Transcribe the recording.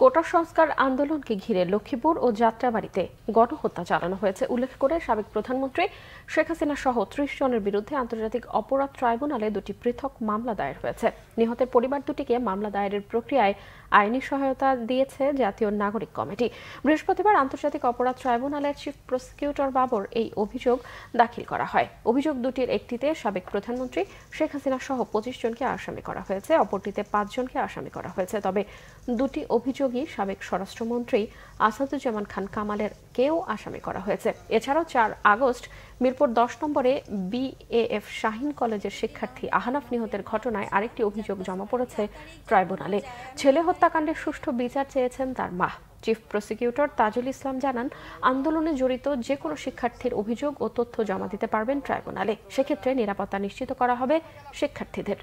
কোটা সংস্কার আন্দোলনকে ঘিরে লক্ষ্মীপুর ও যাত্রাবাড়িতে গণহত্যা চালানো হয়েছে। উল্লেখ করে সাবেক প্রধানমন্ত্রী শেখ হাসিনা সহ ত্রিশ জনের বিরুদ্ধে আন্তর্জাতিক অপরাধ ট্রাইব্যুনালে দুটি পৃথক মামলা দায়ের হয়েছে। নিহতের পরিবার দুটিকে মামলা দায়েরের প্রক্রিয়ায় আইনি সহায়তা দিয়েছে জাতীয় নাগরিক কমিটি। বৃহস্পতিবার আন্তর্জাতিক অপরাধ ট্রাইব্যুনালের চিফ প্রসিকিউটর বাবর এই অভিযোগ দাখিল করা হয়। অভিযোগ দুটির একটিতে সাবেক প্রধানমন্ত্রী শেখ হাসিনা সহ পঁচিশ জনকে আসামি করা হয়েছে, অপরটিতে পাঁচজনকে আসামি করা হয়েছে। তবে দুটি অভিযোগই সাবেক স্বরাষ্ট্রমন্ত্রী আসাদুজ্জামান খান কামালের কেউ আসামি করা হয়েছে। এছাড়াও চার আগস্ট মিরপুর দশ নম্বরে বিএএফ শাহিন কলেজের শিক্ষার্থী আহানাফ নিহতের ঘটনায় আরেকটি অভিযোগ জমা পড়েছে ট্রাইব্যুনালে। ছেলে হত্যাকাণ্ডের সুষ্ঠু বিচার চেয়েছেন তার মা। চিফ প্রসিকিউটর তাজুল ইসলাম জানান, আন্দোলনে জড়িত যে কোনো শিক্ষার্থীর অভিযোগ ও তথ্য জমা দিতে পারবেন ট্রাইব্যুনালে। সেক্ষেত্রে নিরাপত্তা নিশ্চিত করা হবে শিক্ষার্থীদের।